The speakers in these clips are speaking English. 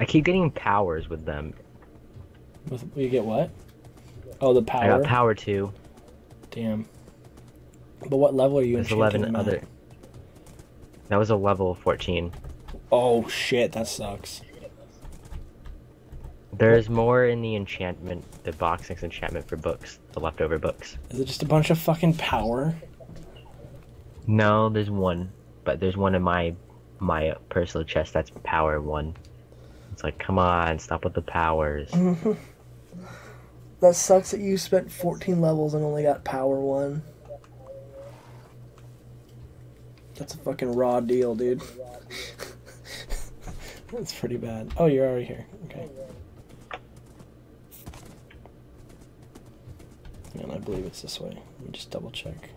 I keep getting powers with them. With, you get what? Oh, the power. I got power two. Damn. But what level are you There's 11 them at? other. That was a level 14. Oh shit, that sucks. There's more in the enchantment, the box next enchantment for books, the leftover books. Is it just a bunch of fucking power? No, there's one, but there's one in my my personal chest that's power one. It's like, come on, stop with the powers. Mm-hmm. That sucks that you spent 14 levels and only got power one. That's a fucking raw deal, dude. That's pretty bad. Oh, you're already here. Okay. And I believe it's this way. Let me just double check.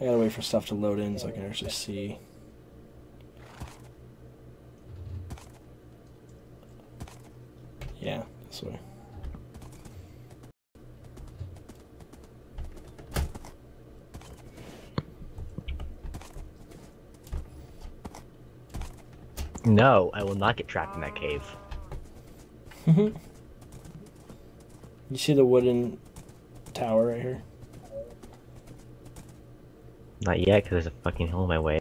I gotta wait for stuff to load in so I can actually see. Yeah, this way. No, I will not get trapped in that cave. You see the wooden tower right here? Not yet, because there's a fucking hole in my way.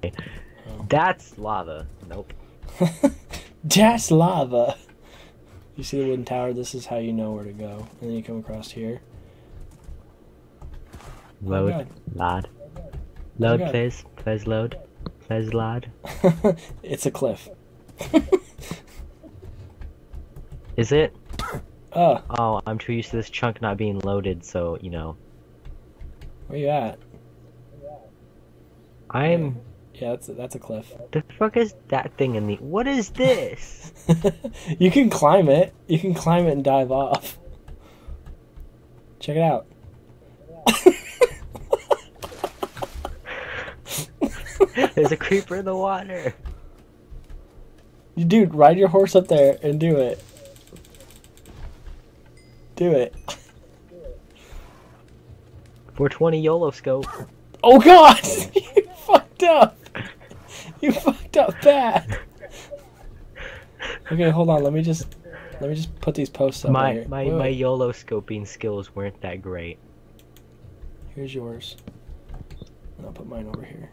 Oh. That's lava. Nope. That's lava. You see the wooden tower? This is how you know where to go. And then you come across here. Load. Oh, God. Load. Oh, load, oh, God. please. Please load. Please load. it's a cliff. Is it? Oh, Oh, I'm too used to this chunk not being loaded, so, you know. where you at? I'm. Yeah, that's a, that's a cliff. The fuck is that thing in the. What is this? you can climb it. You can climb it and dive off. Check it out. There's a creeper in the water. You dude, ride your horse up there and do it. Do it. 420 YOLO scope. Oh god! you fucked up. You fucked up bad. Okay, hold on. Let me just let me just put these posts up. My here. my Wait, my. YOLO scoping skills weren't that great. Here's yours. And I'll put mine over here.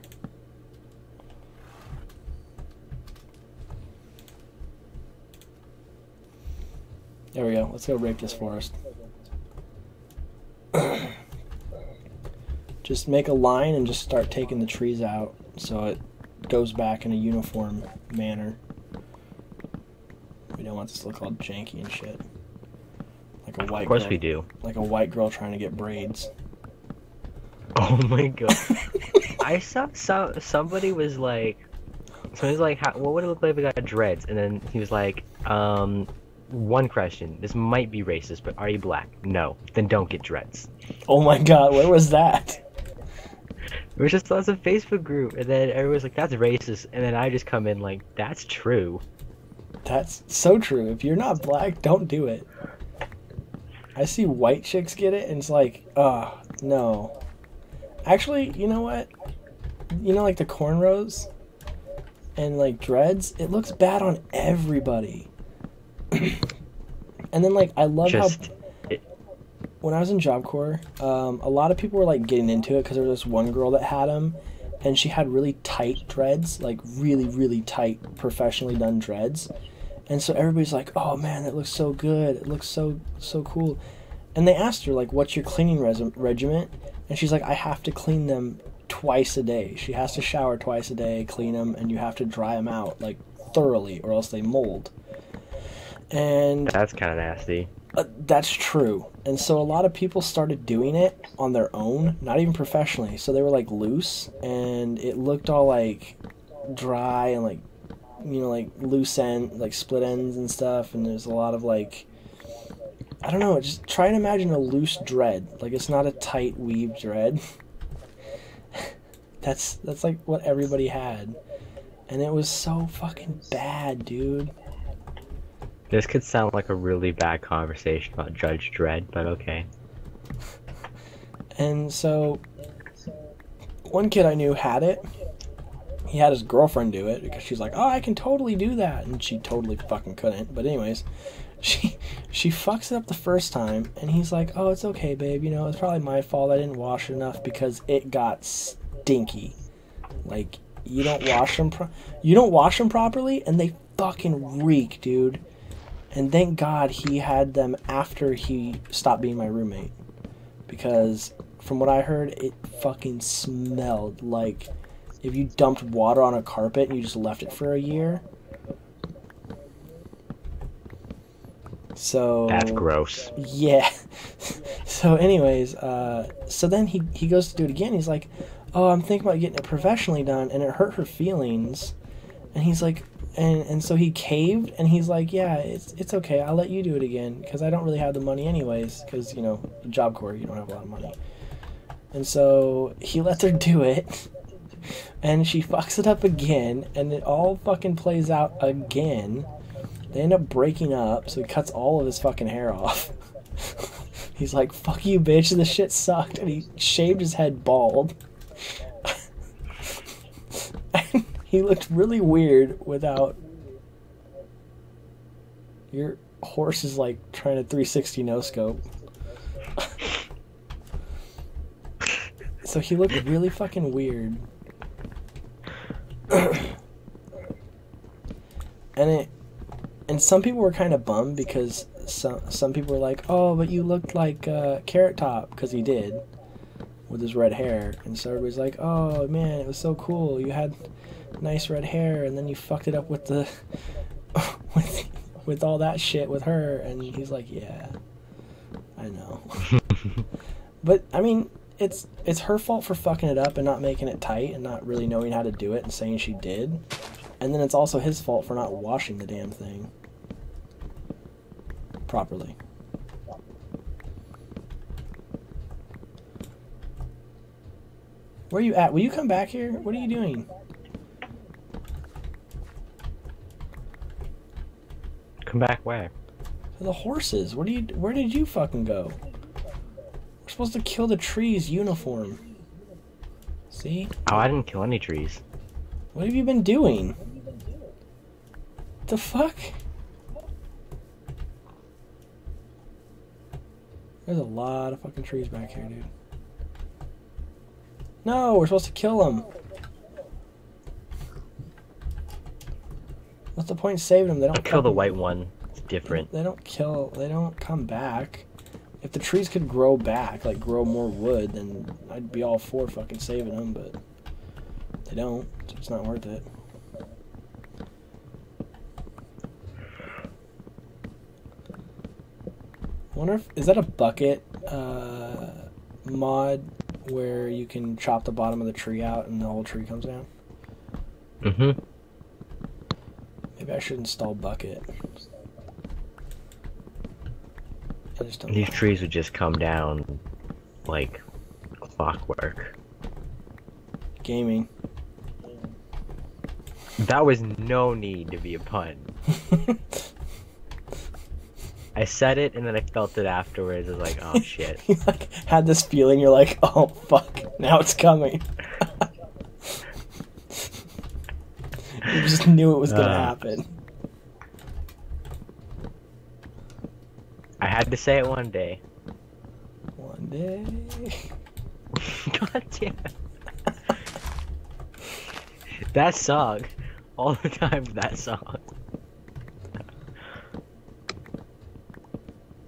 There we go. Let's go rape this forest. just make a line and just start taking the trees out so it goes back in a uniform manner. We don't want this to look all janky and shit. Like a white Of course girl, we do. like a white girl trying to get braids. Oh my god. I saw some somebody was like, somebody's like, how, what would it look like if we got dreads? And then he was like, um, one question. This might be racist, but are you black? No. Then don't get dreads. Oh my god, where was that? It was just lots of Facebook group, and then everyone's like, that's racist, and then I just come in like, that's true. That's so true. If you're not black, don't do it. I see white chicks get it, and it's like, oh, no. Actually, you know what? You know, like the cornrows and like dreads, it looks bad on everybody. and then, like, I love Just, how when I was in Job Corps, um, a lot of people were like getting into it because there was this one girl that had them, and she had really tight dreads, like really, really tight, professionally done dreads. And so everybody's like, "Oh man, that looks so good! It looks so so cool." And they asked her like, "What's your cleaning res- regiment?" And she's like, "I have to clean them twice a day. She has to shower twice a day, clean them, and you have to dry them out like thoroughly, or else they mold." And that's kind of nasty. Uh, that's true. And so a lot of people started doing it on their own, not even professionally. So they were like loose and it looked all like dry and like you know like loose end like split ends and stuff and there's a lot of like I don't know, just try and imagine a loose dread. Like it's not a tight weave dread. that's that's like what everybody had. And it was so fucking bad, dude. This could sound like a really bad conversation about Judge Dredd, but okay. And so, one kid I knew had it. he had his girlfriend do it because she's like, "Oh, I can totally do that," and she totally fucking couldn't. But anyways, she she fucks it up the first time, and he's like, "Oh, it's okay, babe. You know, it's probably my fault. I didn't wash it enough because it got stinky. Like you don't wash them, pro- you don't wash them properly, and they fucking reek, dude." And thank God he had them after he stopped being my roommate. Because from what I heard, it fucking smelled like if you dumped water on a carpet and you just left it for a year. So That's gross. yeah. so anyways, uh, so then he he goes to do it again. He's like, "Oh, I'm thinking about getting it professionally done," and it hurt her feelings. And he's like, and and so he caved, and he's like, "Yeah, it's it's okay. I'll let you do it again because I don't really have the money anyways. Because you know, Job Corps, you don't have a lot of money." And so he lets her do it, and she fucks it up again, and it all fucking plays out again. They end up breaking up, so he cuts all of his fucking hair off. He's like, fuck you, bitch, this shit sucked. And he shaved his head bald. He looked really weird without. Your horse is like trying to 360 no scope. so he looked really fucking weird. and it and some people were kind of bummed because some some people were like, "Oh, but you looked like uh, Carrot Top," because he did with his red hair, and so everybody's like, "Oh man, it was so cool. You had nice red hair, and then you fucked it up with the with with all that shit with her." And he's like, "Yeah, I know." but I mean, it's it's her fault for fucking it up and not making it tight and not really knowing how to do it and saying she did. And then it's also his fault for not washing the damn thing properly. Where are you at? Will you come back here? What are you doing? Come back where? The horses. Where do you? Where did you fucking go? We're supposed to kill the trees uniform. See? Oh, I didn't kill any trees. What have you been doing? The fuck? There's a lot of fucking trees back here, dude. No, we're supposed to kill them. What's the point in saving them? They don't I'll kill the white one. It's different. They don't kill. They don't come back. If the trees could grow back, like grow more wood, then I'd be all for fucking saving them. But they don't. So it's not worth it. Wonder if is that a bucket uh, mod where you can chop the bottom of the tree out and the whole tree comes down? Mm-hmm. Maybe I should install bucket. I just don't. These know. trees would just come down like clockwork. Gaming. That was no need to be a pun. I said it and then I felt it afterwards. I was like, oh shit. you like had this feeling. You're like, oh fuck, now it's coming. you just knew it was gonna Uh. happen. I had to say it one day. One day. God damn. That song. All the time that song.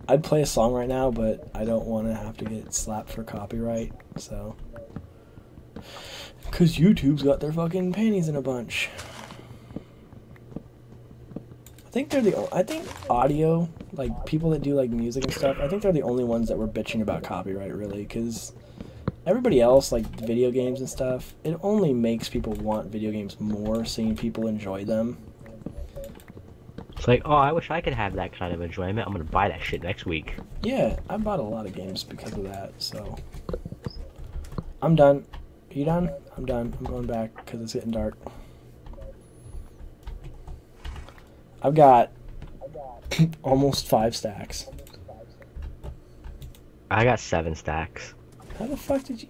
I'd play a song right now, but I don't want to have to get slapped for copyright. So, because YouTube's got their fucking panties in a bunch. I think they're the. I think audio, like people that do like music and stuff. I think they're the only ones that were bitching about copyright, really, because everybody else, like video games and stuff, it only makes people want video games more, seeing people enjoy them. It's like, oh, I wish I could have that kind of enjoyment. I'm gonna buy that shit next week. Yeah, I bought a lot of games because of that, so. I'm done. you done? I'm done. I'm going back because it's getting dark. I've got almost five stacks. I got seven stacks. How the fuck did you.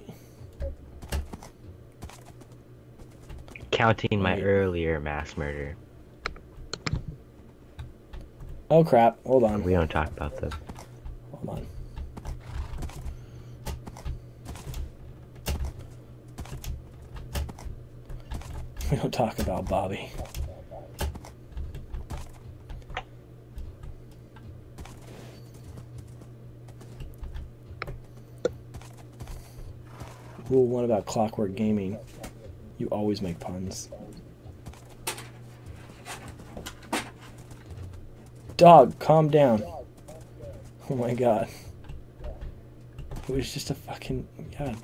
counting my Wait. earlier mass murder. Oh crap! Hold on. We don't talk about them. Hold on. We don't talk about Bobby. Rule one about clockwork gaming. You always make puns. Dog, calm down. Oh my god. It was just a fucking god.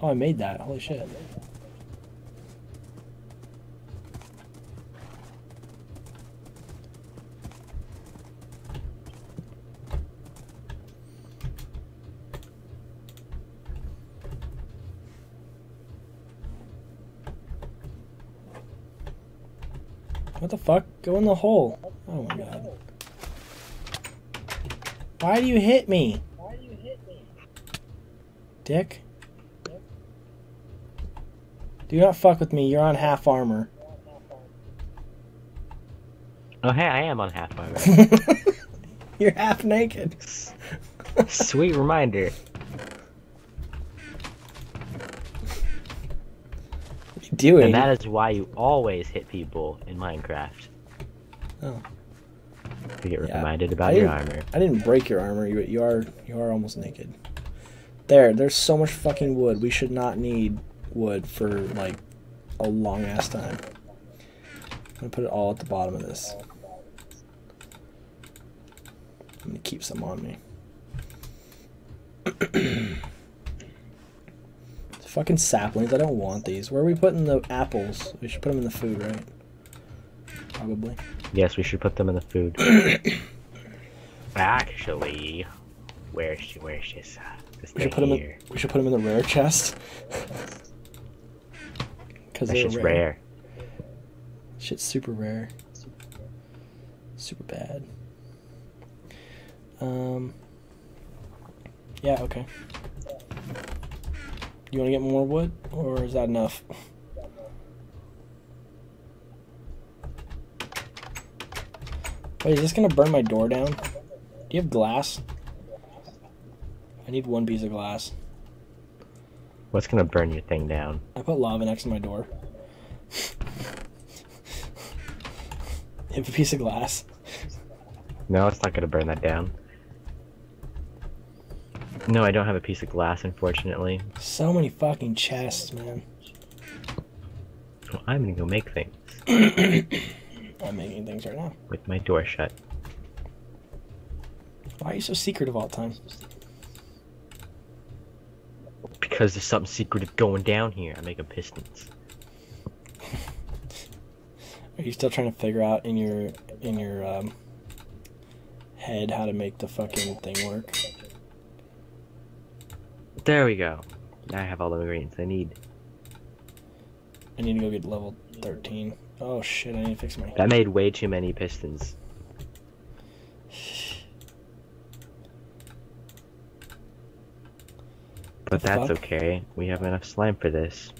Oh, I made that. Holy shit. What the fuck? Go in the hole. Oh my god. Why do you hit me? Why do you hit me? Dick? Do not fuck with me. You're on half armor. Oh, hey, I am on half armor. You're half naked. Sweet reminder. Doing? And that is why you always hit people in Minecraft. Oh. To get Yeah. reminded I about your armor. I didn't break your armor. You, you are you are almost naked. There, there's so much fucking wood. We should not need wood for like a long ass time. I'm gonna put it all at the bottom of this. I'm gonna keep some on me. fucking saplings. I don't want these. Where are we putting the apples? We should put them in the food, right? Probably. Yes, we should put them in the food. Actually, where's where's this? Uh, this We should put them in. here? We should put them in the rare chest. Because they're rare. rare. Shit's super rare. Super bad. Um. Yeah. Okay. You want to get more wood, or is that enough? Wait, is this gonna burn my door down? Do you have glass? I need one piece of glass. What's gonna burn your thing down? I put lava next to my door. you have a piece of glass. No, it's not gonna burn that down. No, I don't have a piece of glass, unfortunately. So many fucking chests, man. Well, I'm gonna go make things I'm making things right now. with my door shut. Why are you so secretive all the time? Because there's something secretive going down here. I'm making pistons. Are you still trying to figure out in your in your um, head how to make the fucking thing work? There we go. Now I have all the ingredients I need. I need to go get level 13. Oh shit, I need to fix my. That made way too many pistons. But The that's fuck? okay. We have enough slime for this.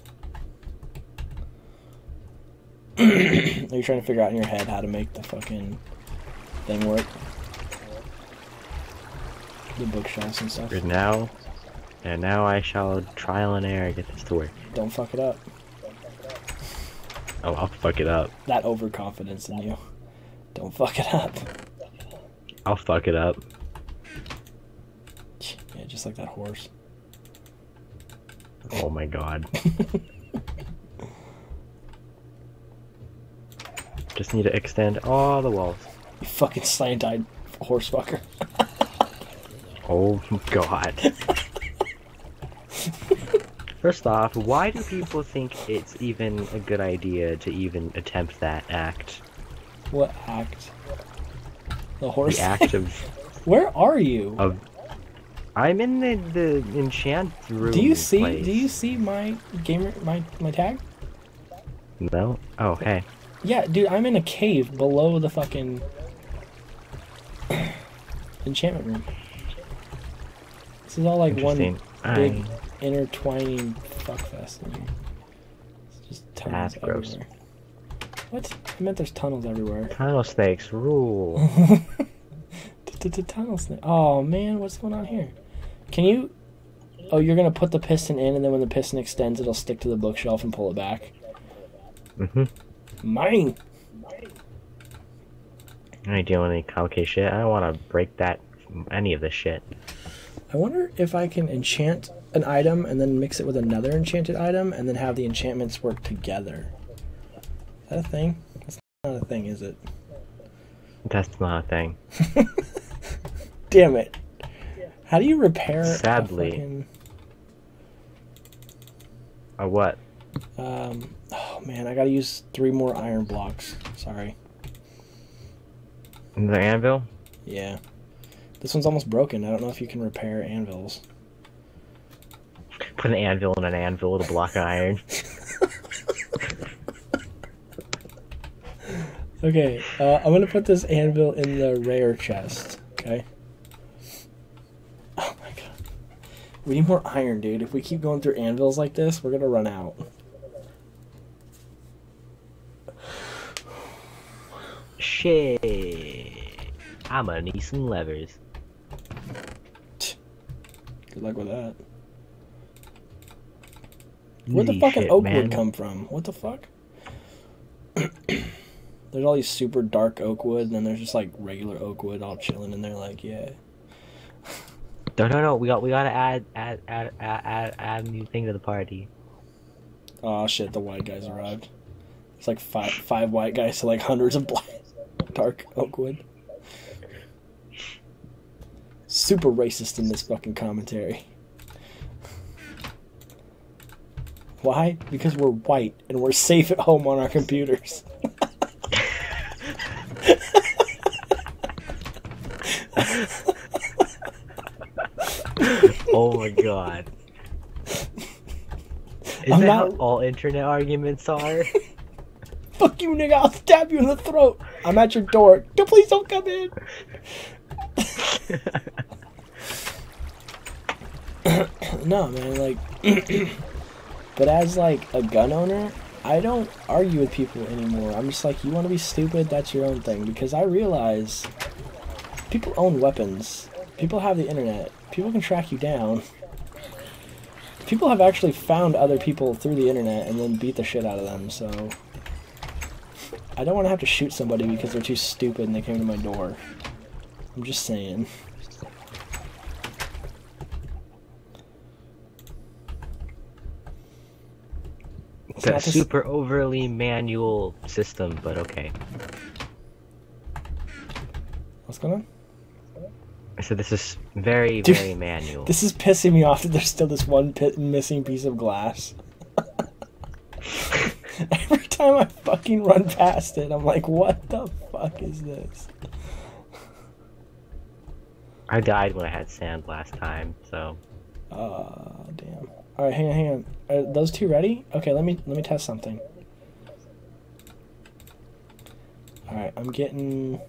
Are you trying to figure out in your head how to make the fucking thing work? The bookshelves and stuff. For now, and now I shall trial and error get this to work. Don't fuck it up. Oh, I'll fuck it up. That overconfidence in you. Don't fuck it up. I'll fuck it up. Yeah, just like that horse. Oh my god. Just need to extend all the walls. You fucking slant-eyed horse fucker. Oh god. First off, why do people think it's even a good idea to even attempt that act? What act? The horse. The act of Where are you? of I'm in the the enchant room. do you see? place. Do you see my gamer my my tag? No. Oh hey. Yeah, dude, I'm in a cave below the fucking enchantment room. This is all like one big I- intertwining fuckfest. in here. tunnels That's gross. What? I meant there's tunnels everywhere. Tunnel snakes rule. Tunnel snake. Oh man, what's going on here? Can you? Oh, you're gonna put the piston in, and then when the piston extends, it'll stick to the bookshelf and pull it back. mm-hmm. Mine. I ain't doing any complicated shit. I don't want to break that any of this shit. I wonder if I can enchant an item and then mix it with another enchanted item, and then have the enchantments work together. Is that a thing? That's not a thing, is it? That's not a thing. Damn it. How do you repair? a Sadly. fucking- Or what? Um, oh man, I gotta use three more iron blocks. Sorry. The anvil? Yeah. This one's almost broken. I don't know if you can repair anvils. Put an anvil in an anvil with a block of iron. Okay, uh, I'm gonna put this anvil in the rare chest. Okay. Oh my god. We need more iron, dude. If we keep going through anvils like this, we're gonna run out. Shit. I'm gonna need some levers. Good luck with that. Where'd the fucking shit, oak man. come from? What the fuck? there's all these super dark oak wood, and then there's just like regular oak wood all chilling in there, like, yeah. No, no, no. We got, we gotta add, add, add, add, add, add a new thing to the party. Oh shit, the white guys arrived. It's like five five white guys to like hundreds of black dark oak wood. Super racist in this fucking commentary. Why? Because we're white and we're safe at home on our computers. oh my god. Is I'm that not- how all internet arguments are? Fuck you, nigga! I'll stab you in the throat. I'm at your door. No, please don't come in. no, man, like, but as like a gun owner, I don't argue with people anymore. I'm just like, you want to be stupid, that's your own thing. Because I realize people own weapons. People have the internet. People can track you down. People have actually found other people through the internet and then beat the shit out of them. So I don't want to have to shoot somebody because they're too stupid and they came to my door. I'm just saying. It's not this- super overly manual system, but okay. What's going on? I said this is very, Dude, very manual. This is pissing me off that there's still this one pit missing piece of glass. Every time I fucking run past it, I'm like, what the fuck is this? I died when I had sand last time, so Uh, damn. All right, hang on, hang on. Are those two ready? Okay, let me let me test something. All right, I'm getting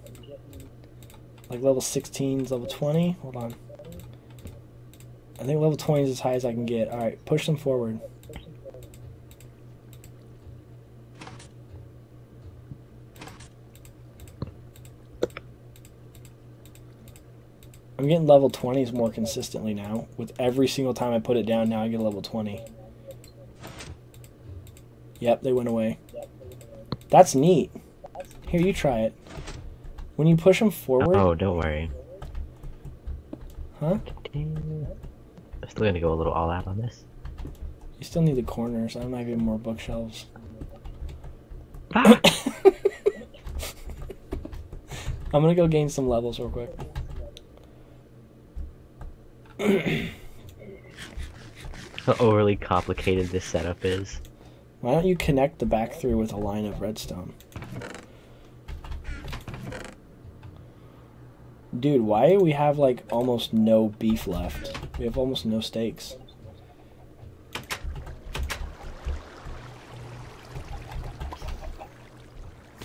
like level 16s, level 20. Hold on. I think level 20 is as high as I can get. All right, push them forward. I'm getting level 20s more consistently now. With every single time I put it down, now I get a level 20. Yep, they went away. That's neat. Here, you try it. When you push them forward, oh, don't worry. huh? I'm still gonna go a little all out on this. You still need the corners. I might get more bookshelves. Ah! I'm gonna go gain some levels real quick. How overly complicated this setup is. Why don't you connect the back through with a line of redstone? Dude, why we have like almost no beef left? We have almost no steaks.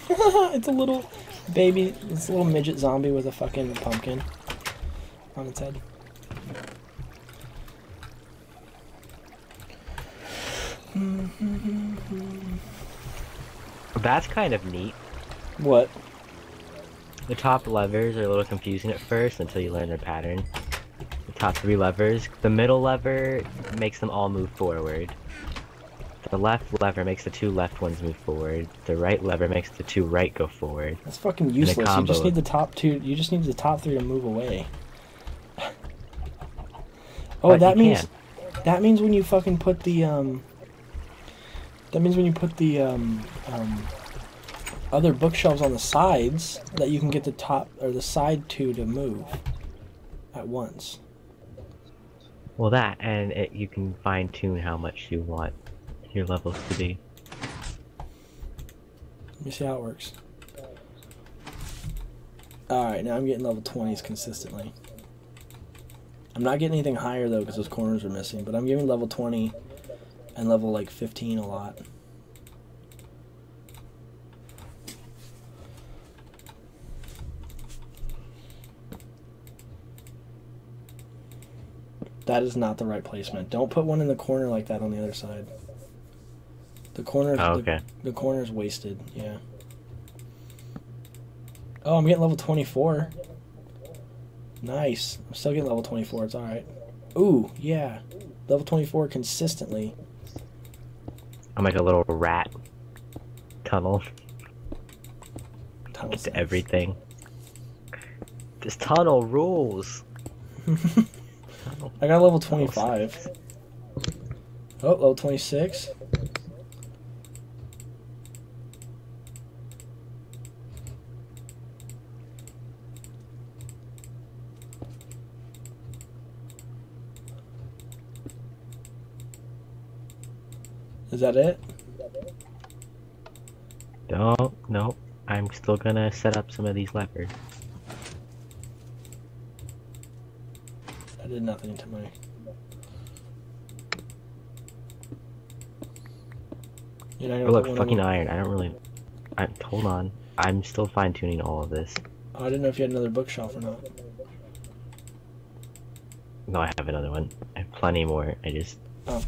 it's a little baby, it's a little midget zombie with a fucking pumpkin on its head. That's kind of neat. What? The top levers are a little confusing at first until you learn their pattern. The top three levers. The middle lever makes them all move forward. The left lever makes the two left ones move forward. The right lever makes the two right go forward. That's fucking useless. You just need the top two. You just need the top three to move away. oh, But that means can. that means when you fucking put the um. That means when you put the um um. Other bookshelves on the sides, that you can get the top or the side two to move at once. Well, that and it, you can fine tune how much you want your levels to be. Let me see how it works. Alright, now I'm getting level 20s consistently. I'm not getting anything higher though because those corners are missing, but I'm getting level 20 and level like 15 a lot. That is not the right placement. Don't put one in the corner like that on the other side. The corner Oh, the- okay. the corner's wasted, yeah. Oh, I'm getting level 24. Nice. I'm still getting level 24. It's alright. Ooh, yeah. Level 24 consistently. I'm like a little rat tunnel Tunnel to sense. everything. This tunnel rules. Tunnel. I got level 25. Oh, level 26. Is that it? Don't. No. I'm still gonna set up some of these levers. I did nothing to my. Not Oh, look, fucking on iron. I don't really. I hold on. I'm still fine tuning all of this. Oh, I didn't know if you had another bookshelf or not. No, I have another one. I have plenty more. I just Oh.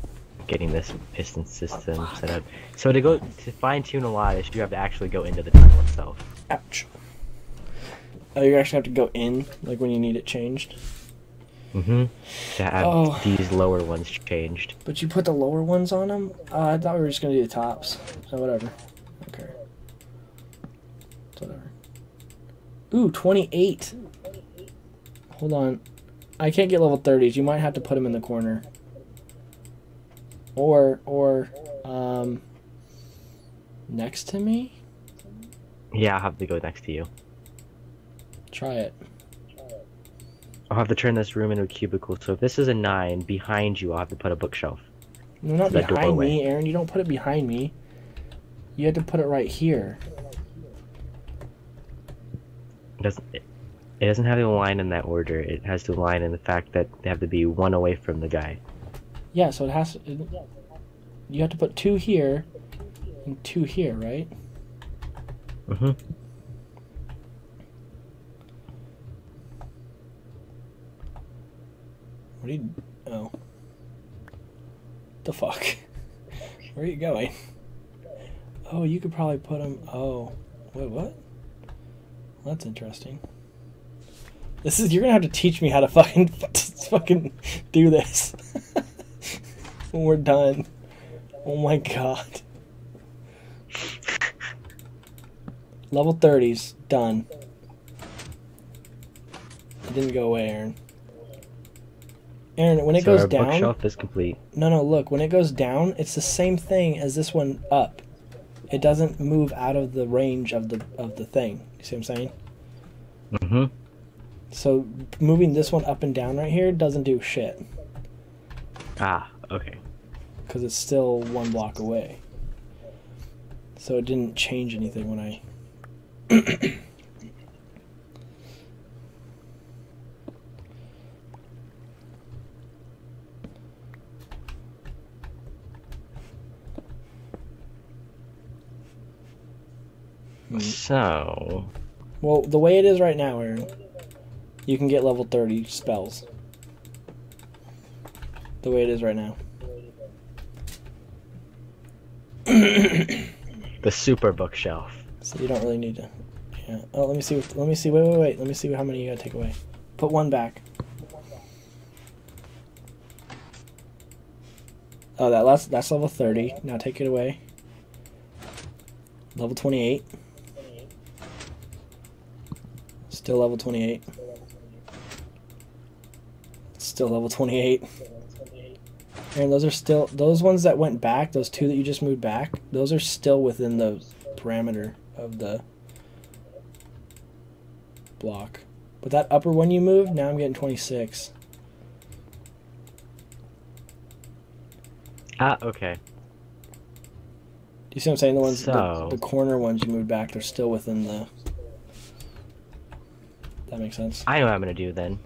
Getting this piston system set up. So to go to fine tune a lot, you have to actually go into the tunnel itself. Ouch. Oh, you actually have to go in, like when you need it changed. Mm-hmm. To have Oh. these lower ones changed. But you put the lower ones on them. Uh, I thought we were just gonna do the tops. So whatever. Okay. It's whatever. Ooh, 28. Hold on. I can't get level 30s. You might have to put them in the corner. Or, or, um, next to me? Yeah, I'll have to go next to you. Try it. I'll have to turn this room into a cubicle. So if this is a nine, behind you, I'll have to put a bookshelf. No, not behind doorway. me, Aaron. You don't put it behind me. You had to put it right here. It doesn't. It, it doesn't have to align in that order. It has to align in the fact that they have to be one away from the guy. Yeah, so it has it- you have to put two here and two here, right? Mm-hmm. What are you? Oh. The fuck? Where are you going? Oh, you could probably put them. Oh, wait, what? That's interesting. This is you're gonna have to teach me how to fucking fucking do this when we're done. Oh my god. Level 30s done. It didn't go away, Aaron. Aaron, when it so goes our down, bookshelf is complete. no, no, look, when it goes down, it's the same thing as this one up. It doesn't move out of the range of the of the thing. You see what I'm saying? Mm-hmm. So moving this one up and down right here doesn't do shit Ah, okay. because it's still one block away. So it didn't change anything when I. So Well, the way it is right now, Aaron, you can get level 30 spells. The way it is right now. The super bookshelf. So you don't really need to. Yeah. Oh, let me see. What, let me see. Wait, wait, wait. Let me see how many you gotta take away. Put one back. Oh, that last that's level thirty. Now take it away. Level twenty-eight. Still level twenty-eight. Still level twenty-eight. And those are still those ones that went back. Those two that you just moved back. Those are still within the parameter of the block. But that upper one you moved, now I'm getting 26. Ah, okay. Do you see what I'm saying? The ones, So- the, the corner ones you moved back, they're still within the. That makes sense. I know what I'm gonna do then.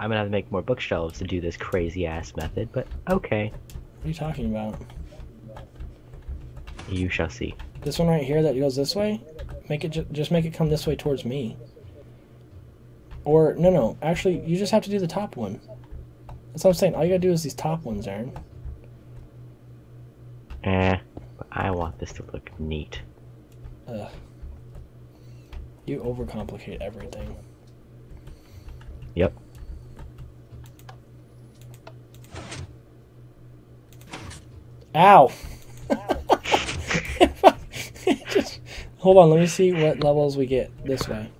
I'm gonna have to make more bookshelves to do this crazy ass method, but okay. What are you talking about? You shall see. This one right here that goes this way, make it ju- just make it come this way towards me. Or no, no, actually, you just have to do the top one. That's what I'm saying. All you gotta do is these top ones, Aaron. Eh, but I want this to look neat. Ugh. You overcomplicate everything. Yep. Ow! Just- hold on, let me see what levels we get this way.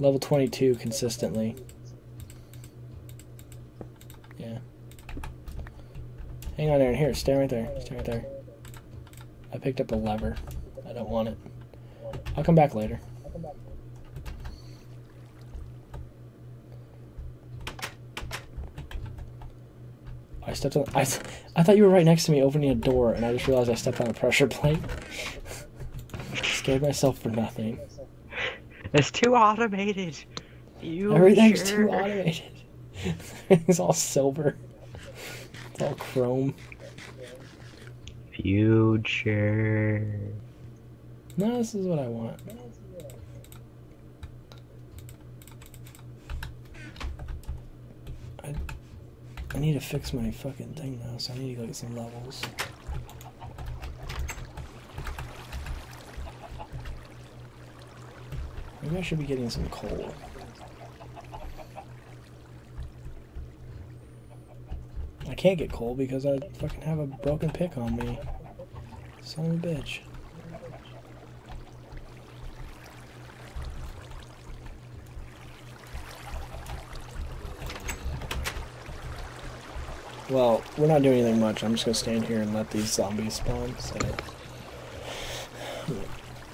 Level 22 consistently. Yeah. Hang on, Aaron. Here, stay right there. Stay right there. I picked up a lever. I don't want it. I'll come back later. I stepped on. I, I thought you were right next to me opening a door, and I just realized I stepped on a pressure plate. Scared myself for nothing. It's too automated. You Everything's sure? too automated. it's all silver. It's all chrome. Future. No, this is what I want. I, I need to fix my fucking thing now, so I need to go get some levels. Maybe I should be getting some coal. I can't get coal because I fucking have a broken pick on me. Son of a bitch. Well, we're not doing anything much. I'm just gonna stand here and let these zombies spawn. So,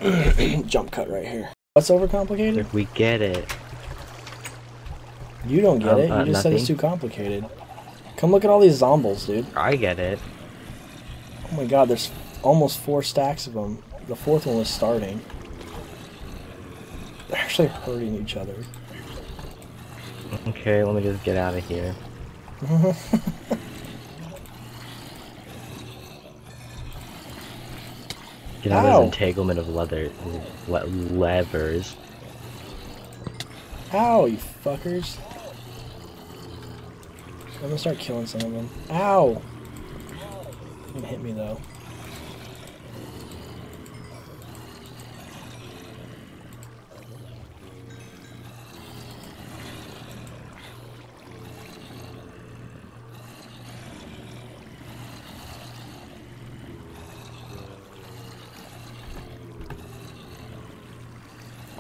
jump cut right here. What's overcomplicated? We get it. You don't get Um, it. You uh, just said it's too complicated. Come look at all these zombies, dude. I get it. Oh my god, there's almost four stacks of them. The fourth one was starting. They're actually hurting each other. Okay, let me just get out of here. Get out of Ow. this entanglement of leather le- levers. Ow, you fuckers. I'm gonna start killing some of them. Ow! You can hit me though.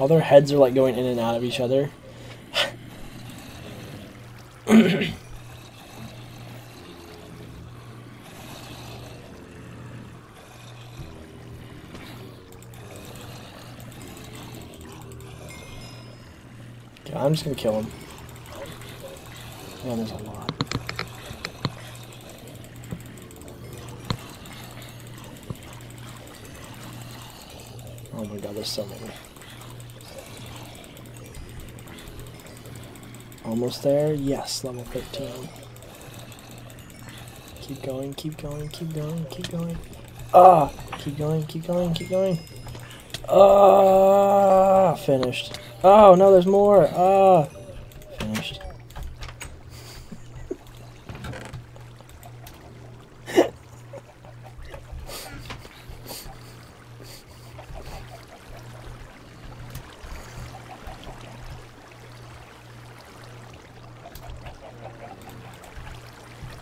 All their heads are like going in and out of each other. I'm just gonna kill him. There's a lot. Oh my god, there's so many. Almost there? Yes, level 13. Keep going, keep going, keep going, keep going. Ah! Keep going, keep going, keep going. Ah! Finished. Oh, no, there's more. Ah!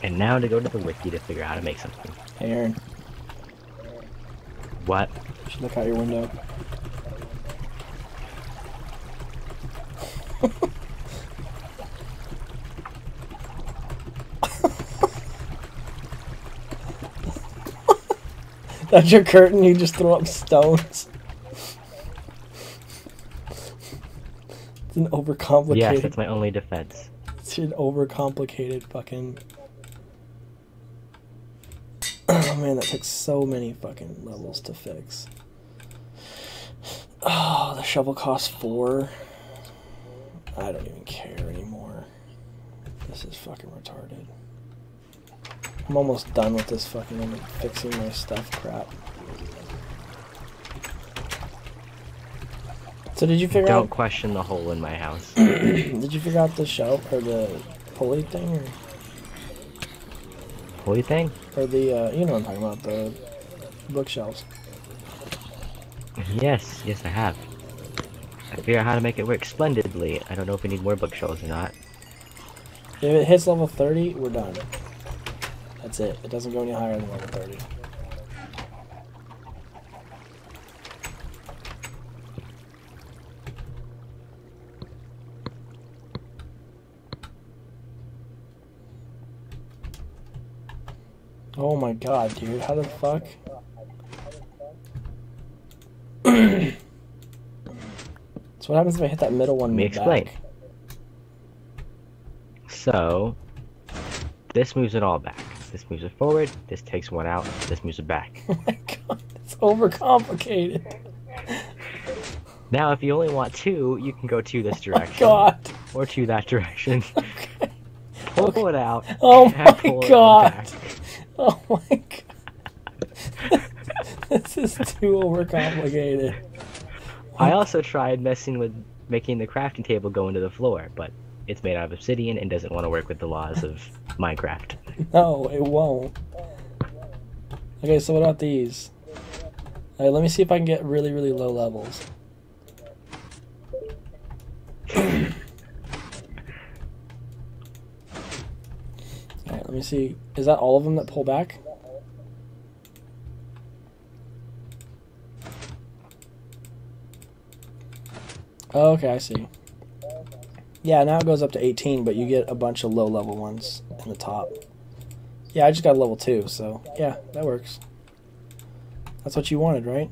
And now to go to the wiki to figure out how to make something. Hey, Aaron, What? you should look out your window. That's your curtain, you just throw up stones. It's an overcomplicated. Yes, that's my only defense. It's an overcomplicated fucking. Oh man, that took so many fucking levels to fix. Oh, the shovel costs four. I don't even care anymore. This is fucking retarded. I'm almost done with this fucking fixing my stuff crap. So did you figure out Don't out? question the hole in my house. Did you figure out the shelf or the pulley thing or? What do you think? Or the, uh, you know what I'm talking about, the bookshelves. Yes, yes I have. I figured out how to make it work splendidly. I don't know if we need more bookshelves or not. If it hits level 30, we're done. That's it. It doesn't go any higher than level 30. Oh my god, dude. How the fuck? so what happens if I hit that middle one Let me in explain. back? So, this moves it all back. This moves it forward, this takes one out, this moves it back. Oh my god, it's overcomplicated. now, if you only want two, you can go to this oh direction. God. Or to that direction. Pull it out. Oh my God. Oh my god. this is too overcomplicated. I also tried messing with making the crafting table go into the floor, but it's made out of obsidian and doesn't want to work with the laws of Minecraft. No, it won't. Okay, so what about these? Alright, let me see if I can get really, really low levels. Alright, let me see. Is that all of them that pull back? Oh, okay, I see. Yeah, now it goes up to 18, but you get a bunch of low level ones in the top. Yeah, I just got a level 2, so yeah, that works. That's what you wanted, right?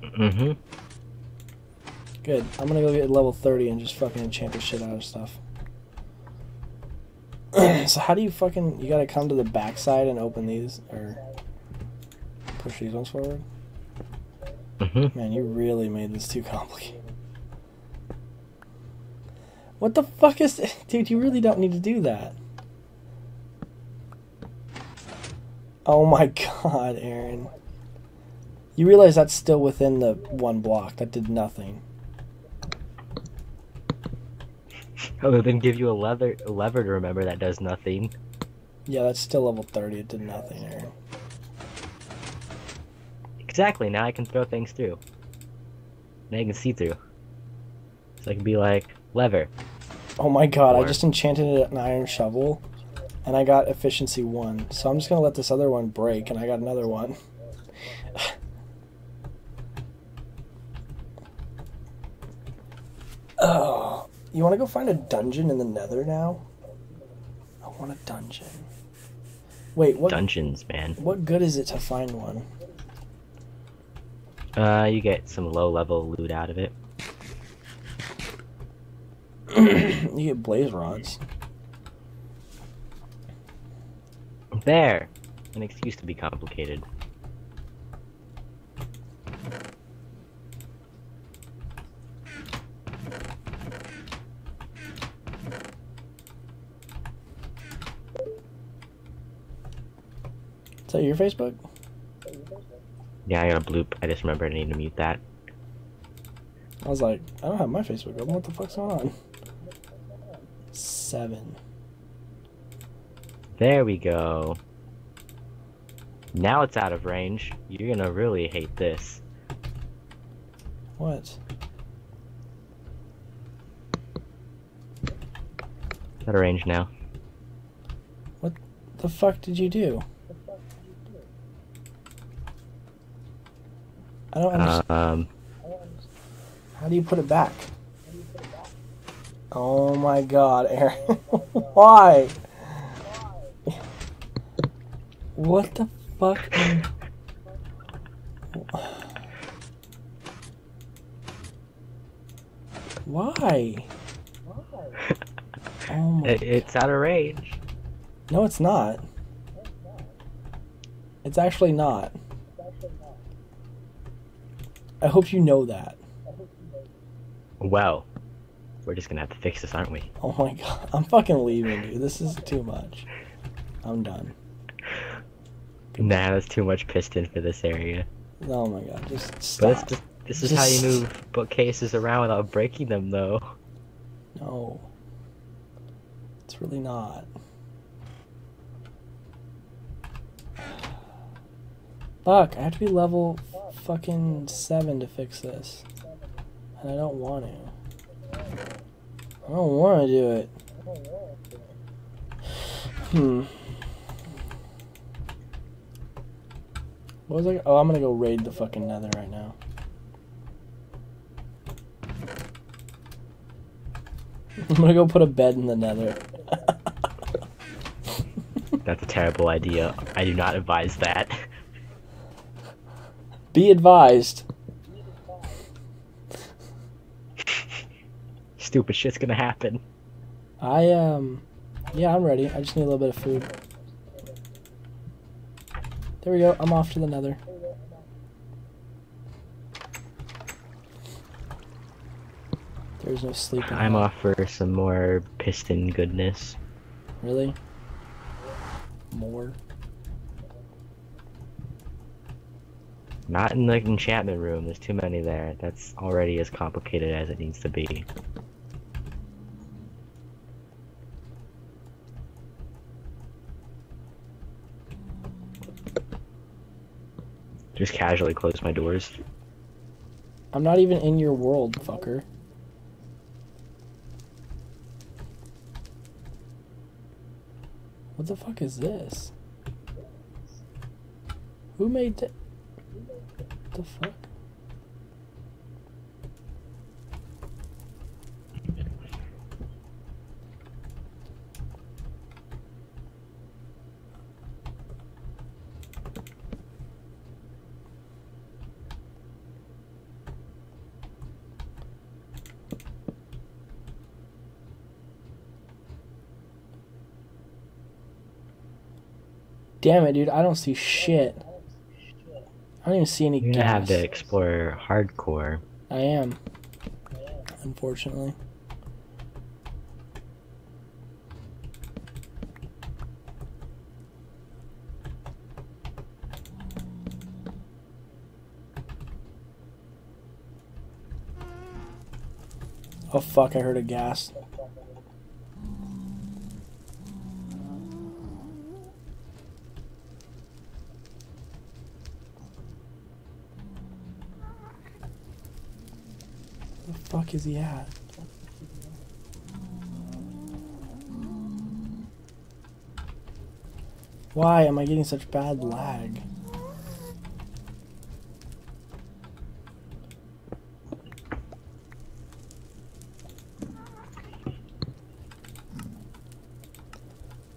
Mm-hmm. Good. I'm gonna go get level 30 and just fucking enchant the shit out of stuff. So how do you fucking... You gotta come to the backside and open these, or... Push these ones forward? Mm-hmm. Man, you really made this too complicated. What the fuck is... Dude, you really don't need to do that. Oh my god, Aaron. You realize that's still within the one block. That did nothing. Oh, then give you a leather a lever to remember that does nothing. Yeah, that's still level 30. It did nothing. Exactly, now I can throw things through. Now you can see through. So I can be like, lever. Oh my god, I just enchanted an iron shovel and I got efficiency 1. So I'm just gonna let this other one break and I got another one. You wanna go find a dungeon in the nether now? I want a dungeon. Wait, what Dungeons, man. what good is it to find one? Uh, you get some low level loot out of it. You get blaze rods. There! An excuse to be complicated. That your Facebook? Yeah, I got a bloop. I just remembered I need to mute that. I was like, I don't have my Facebook open. What the fuck's going on? Seven. There we go. Now it's out of range. You're gonna really hate this. What? It's out of range now. What the fuck did you do? I don't understand. Um, How do you put it back? Oh my god, Aaron. Why? What the fuck? Why? Oh my it, it's out of range. No, it's not. It's actually not. I hope you know that. Well, we're just gonna have to fix this, aren't we? Oh my god. I'm fucking leaving, dude. This is too much. I'm done. Nah, that's too much piston for this area. Oh my god. Just stop. just, this is how you move bookcases around without breaking them, though. No. It's really not. Fuck, I have to be level fucking 7 to fix this. And I don't want to. I don't want to do it. Hmm. What was I? Oh, I'm gonna go raid the fucking nether right now. I'm gonna go put a bed in the nether. That's a terrible idea. I do not advise that. Be advised. Stupid shit's gonna happen. I um yeah, I'm ready. I just need a little bit of food. There we go. I'm off to the nether. There's no sleeping. I'm off for some more piston goodness. Really? More? Not in the enchantment room, there's too many there. That's already as complicated as it needs to be. Just casually close my doors. I'm not even in your world, fucker. What the fuck is this? Who made that? The fuck? Damn it, dude! I don't see shit. I don't even see any You're gonna have to explore hardcore. I am. Unfortunately. Oh fuck, I heard a ghast. Where the fuck is he at? Why am I getting such bad lag?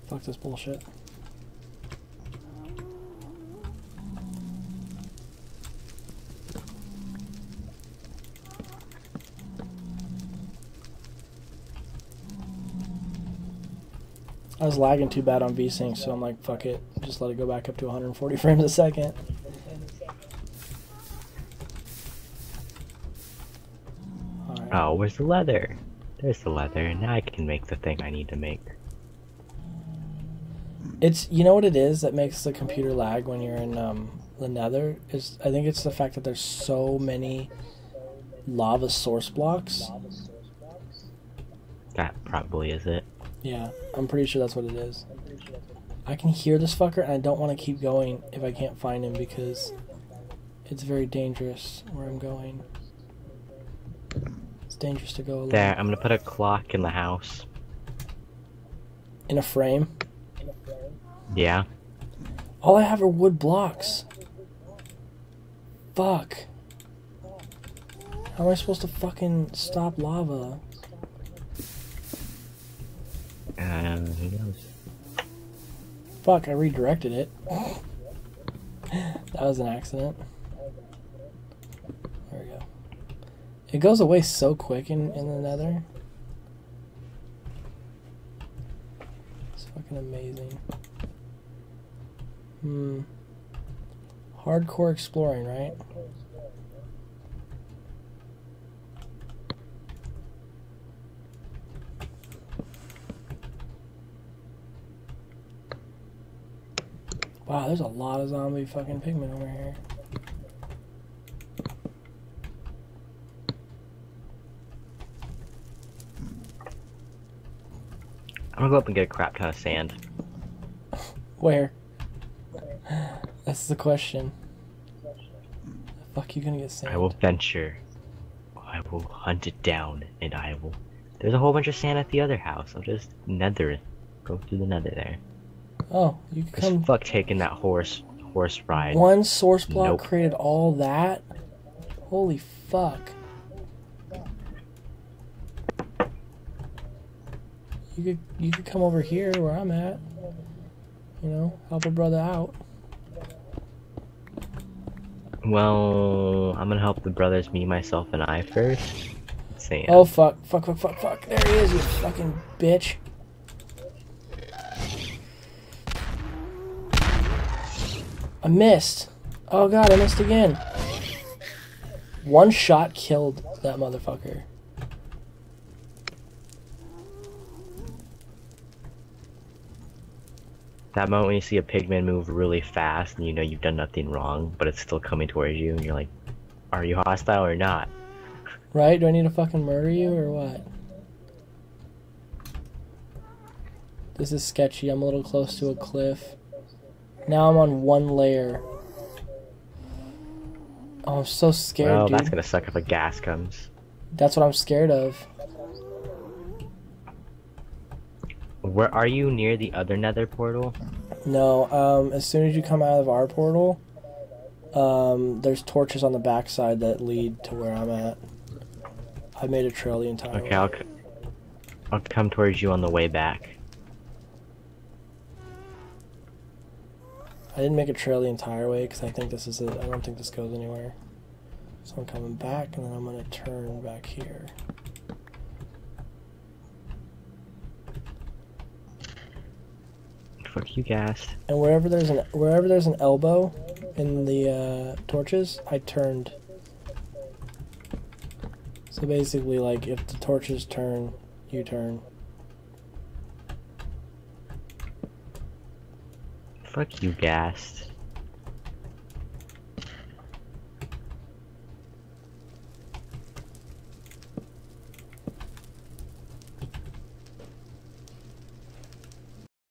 Fuck this bullshit. Was lagging too bad on VSync, so I'm like, fuck it. Just let it go back up to 140 frames a second. Alright. Oh, where's the leather? There's the leather. And now I can make the thing I need to make. It's you know what it is that makes the computer lag when you're in um, the Nether is I think it's the fact that there's so many lava source blocks. That probably is it. Yeah, I'm pretty sure that's what it is. I can hear this fucker and I don't want to keep going if I can't find him because it's very dangerous where I'm going. It's dangerous to go alone. There, I'm gonna put a clock in the house. in a frame. Yeah. All I have are wood blocks. Fuck. How am I supposed to fucking stop lava? Knows? Fuck, I redirected it. that was an accident. There we go. It goes away so quick in, in the nether. It's fucking amazing. Hmm. Hardcore exploring, right? Wow, there's a lot of zombie fucking pigmen over here. I'm gonna go up and get a crap ton of sand. Where? That's the question. The fuck you gonna get sand? I will venture. I will hunt it down, and I will. There's a whole bunch of sand at the other house. I'll just nether. Go through the nether there. Oh, you can come. fuck taking that horse horse ride. One source block Nope. created all that? Holy fuck. You could you could come over here where I'm at. You know, help a brother out. Well, I'm gonna help the brothers, me, myself, and I first. Sand. Oh fuck, fuck, fuck, fuck, fuck. There he is, you fucking bitch. I missed. Oh god, I missed again. One shot killed that motherfucker. That moment when you see a pigman move really fast and you know you've done nothing wrong, but it's still coming towards you, and you're like, are you hostile or not? Right? Do I need to fucking murder you or what? This is sketchy. I'm a little close to a cliff. Now I'm on one layer. Oh, I'm so scared, well, dude. that's gonna suck if a ghast comes. That's what I'm scared of. Where are you near the other nether portal? No, um, as soon as you come out of our portal, um, there's torches on the backside that lead to where I'm at. I made a trail the entire Okay, way. I'll, c- I'll come towards you on the way back. I didn't make a trail the entire way because I think this is it. I don't think this goes anywhere. So I'm coming back and then I'm gonna turn back here. Fuck you, ghast. And wherever there's an wherever there's an elbow in the uh, torches, I turned. So basically, like if the torches turn, you turn. Fuck you, gassed.